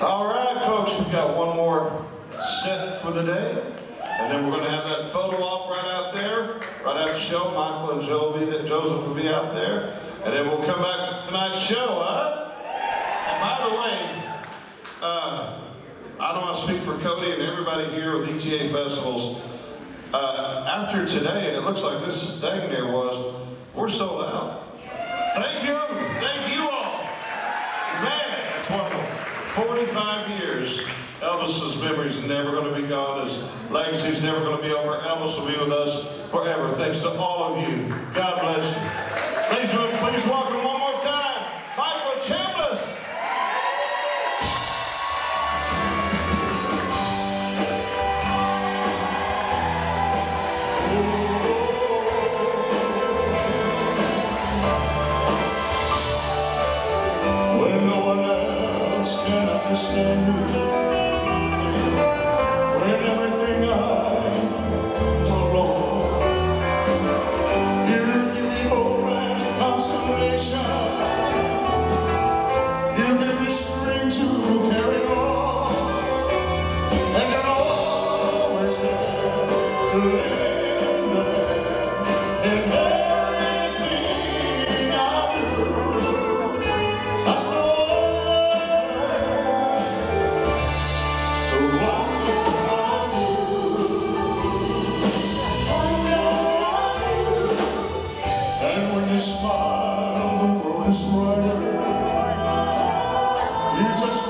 All right, folks, we've got one more set for the day. And then we're going to have that photo op right out there, right after the show. Michael and Joe will be Joseph will be out there. And then we'll come back for tonight's show, huh? And by the way, uh, I don't want to speak for Cody and everybody here with ETA Festivals. Uh, after today, and it looks like this thing there was, we're sold out. 45 years. Elvis's memories are never going to be gone. His legacy's never going to be over. Elvis will be with us forever. Thanks to all of you. God bless you. You give me hope and consolation. You give me strength to carry on And you're always to the road is brighter. You touch